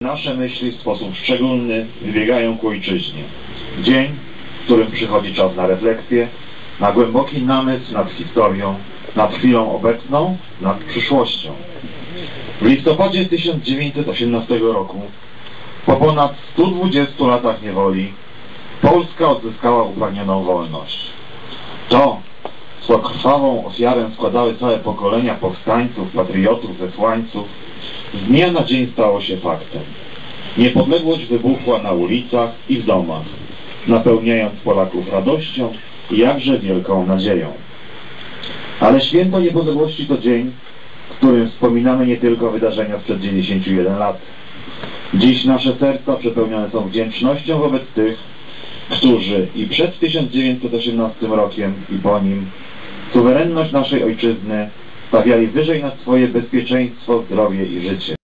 Nasze myśli w sposób szczególny wybiegają ku ojczyźnie. Dzień, w którym przychodzi czas na refleksję, na głęboki namysł nad historią, nad chwilą obecną, nad przyszłością. W listopadzie 1918 roku, po ponad 120 latach niewoli, Polska odzyskała upragnioną wolność. To, co krwawą ofiarę składały całe pokolenia powstańców, patriotów, zesłańców, z dnia na dzień stało się faktem. Niepodległość wybuchła na ulicach i w domach, napełniając Polaków radością i jakże wielką nadzieją. Ale święto niepodległości to dzień, w którym wspominamy nie tylko wydarzenia sprzed 91 lat. Dziś nasze serca przepełnione są wdzięcznością wobec tych, którzy i przed 1918 rokiem i po nim suwerenność naszej ojczyzny stawiali wyżej nad swoje bezpieczeństwo, zdrowie i życie.